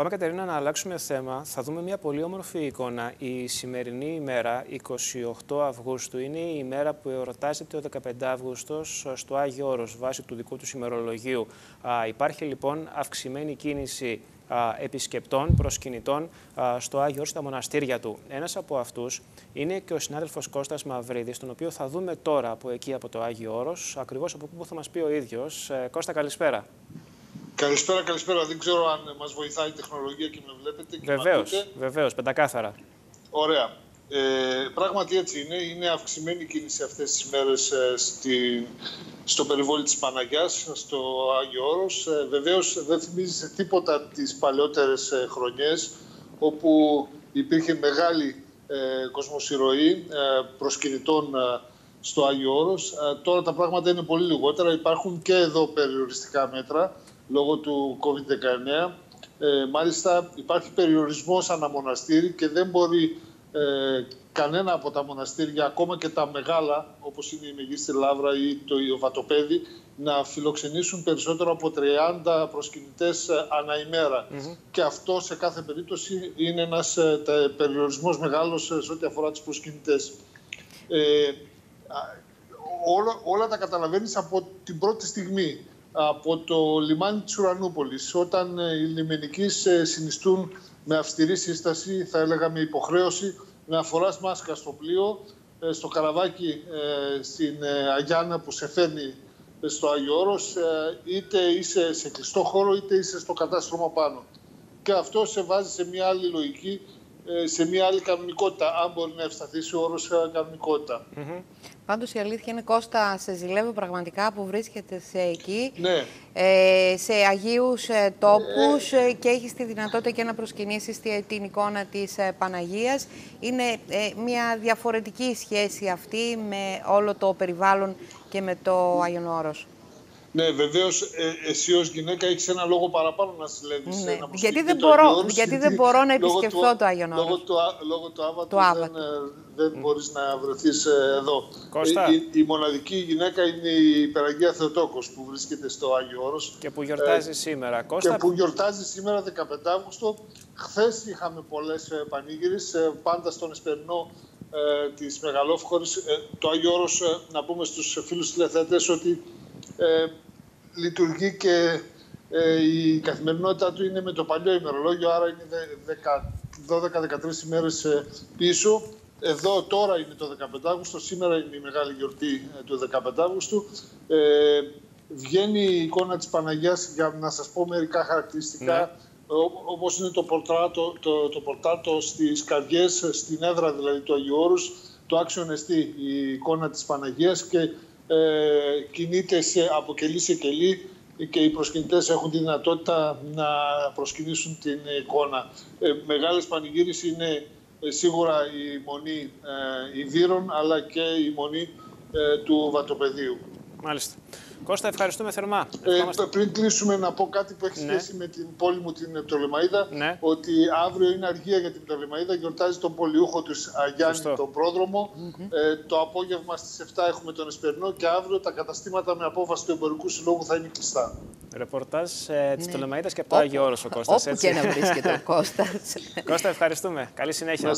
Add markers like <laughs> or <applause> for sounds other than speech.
Πάμε Κατερίνα να αλλάξουμε θέμα. Θα δούμε μια πολύ όμορφη εικόνα. Η σημερινή ημέρα, 28 Αυγούστου, είναι η ημέρα που εορτάζεται ο 15 Αύγουστος στο Άγιο Όρος, βάσει του δικού του ημερολογίου. υπάρχει λοιπόν αυξημένη κίνηση επισκεπτών, προσκυνητών στο Άγιο Όρος, στα μοναστήρια του. Ένας από αυτούς είναι και ο συνάδελφος Κώστας Μαυρίδης, τον οποίο θα δούμε τώρα από εκεί από το Άγιο Όρος, ακριβώς από που θα μας πει ο ίδιος. Ε, Κώστα, καλησπέρα. Καλησπέρα, καλησπέρα. Δεν ξέρω αν μας βοηθάει η τεχνολογία και με βλέπετε. Βεβαίως, βεβαίως, πεντακάθαρα. Ωραία. Ε, πράγματι έτσι είναι. Είναι αυξημένη κίνηση αυτές τις μέρες ε, στη, στο περιβόλι της Παναγιάς, στο Άγιο Όρος. Ε, βεβαίως δεν θυμίζει σε τίποτα τις παλαιότερες ε, χρονιές, όπου υπήρχε μεγάλη ε, κοσμοσυρωή ε, προσκυνητών ε, στο Άγιο Όρος. τώρα τα πράγματα είναι πολύ λιγότερα. Υπάρχουν και εδώ περιοριστικά μέτρα λόγω του COVID-19. Ε, μάλιστα υπάρχει περιορισμός αναμοναστήρι και δεν μπορεί ε, κανένα από τα μοναστήρια, ακόμα και τα μεγάλα, όπως είναι η Μεγίστη Λάβρα ή το Ιωβατοπέδι, να φιλοξενήσουν περισσότερο από 30 προσκυνητές ε, ανά ημέρα. Και αυτό σε κάθε περίπτωση είναι ένας ε, περιορισμός μεγάλος σε ό,τι αφορά τους προσκυνητές. Ε, όλα, όλα τα καταλαβαίνεις από την πρώτη στιγμή από το λιμάνι της Ουρανούπολης. Όταν ε, οι λιμενικείς ε, συνιστούν με αυστηρή σύσταση, θα έλεγα με υποχρέωση, να φοράς μάσκα στο πλοίο, ε, στο καραβάκι στην Αγιάννα που σε φέρνει στο Άγιο Όρος, είτε είσαι σε κλειστό χώρο είτε είσαι στο κατάστρωμα πάνω. Και αυτό σε βάζει σε μια άλλη λογική ε, σε μια άλλη κανονικότητα, αν μπορεί να ευσταθεί ο όρος ε, κανονικότητα. Mm -hmm. Πάντως η αλήθεια είναι, Κώστα, σε ζηλεύω πραγματικά που βρίσκεται σε εκεί, ναι. ε, σε αγίους ε, τόπους ε, και έχει τη δυνατότητα και να προσκυνήσεις την εικόνα της ε, Παναγίας. Είναι μια διαφορετική σχέση αυτή με όλο το περιβάλλον και με το Άγιον Όρος. Ναι, βεβαίως ε, εσύ ως γυναίκα έχεις ένα λόγο παραπάνω να συλλέγει. Ναι. Γιατί, δεν μπορώ, γιατί δεν μπορώ να επισκεφθώ το Άγιον Λόγω του, λόγω του Άβατου δεν, δεν mm. μπορείς να βρεθείς ε, εδώ. Κώστα. Η, η, μοναδική γυναίκα είναι η Υπεραγία Θεοτόκος που βρίσκεται στο Άγιο Όρος. Και που γιορτάζει ε, σήμερα. Κώστα. Και που γιορτάζει σήμερα 15 Αύγουστο. Χθες είχαμε πολλές ε, πανήγυρε, πάντα στον Εσπερινό ε, της Μεγαλόφχορης. Ε, το Άγιο Όρος, να πούμε στους φίλους τηλεθεατές ότι ε, λειτουργεί και ε, η καθημερινότητά του είναι με το παλιό ημερολόγιο, άρα είναι 12-13 ημέρες ε, πίσω. Εδώ τώρα είναι το 15 Αύγουστο, σήμερα είναι η μεγάλη γιορτή ε, του 15 Αύγουστου. Ε, βγαίνει η εικόνα της Παναγιάς για να σας πω μερικά χαρακτηριστικά, ναι. όπως είναι το πορτράτο, το, το πορτράτο στις καρδιές, στην έδρα δηλαδή του Αγίου Όρους, το άξιον εστί η εικόνα της Παναγίας και ε, κινείται σε, από κελί σε κελί και οι προσκυνητές έχουν τη δυνατότητα να προσκυνήσουν την εικόνα. Ε, μεγάλες πανηγύρες είναι ε, σίγουρα η μονή ε, Ιδύρων αλλά και η μονή ε, του Βατοπεδίου. Μάλιστα. Κώστα, ευχαριστούμε θερμά. Ε, πριν κλείσουμε να πω κάτι που έχει ναι. σχέση με την πόλη μου την Πτολεμαίδα, ναι. ότι αύριο είναι αργία για την Πτολεμαίδα, γιορτάζει τον πολιούχο του Αγιάννη, τον πρόδρομο. ε, το απόγευμα στις 7 έχουμε τον Εσπερινό και αύριο τα καταστήματα με απόφαση του Εμπορικού Συλλόγου θα είναι κλειστά. Ρεπορτάζ ε, της ναι. και από το Άγιο Όρος ο Κώστας. Όπου και να βρίσκεται ο <laughs> Κώστας. Κώστα, ευχαριστούμε. Καλή συνέχεια.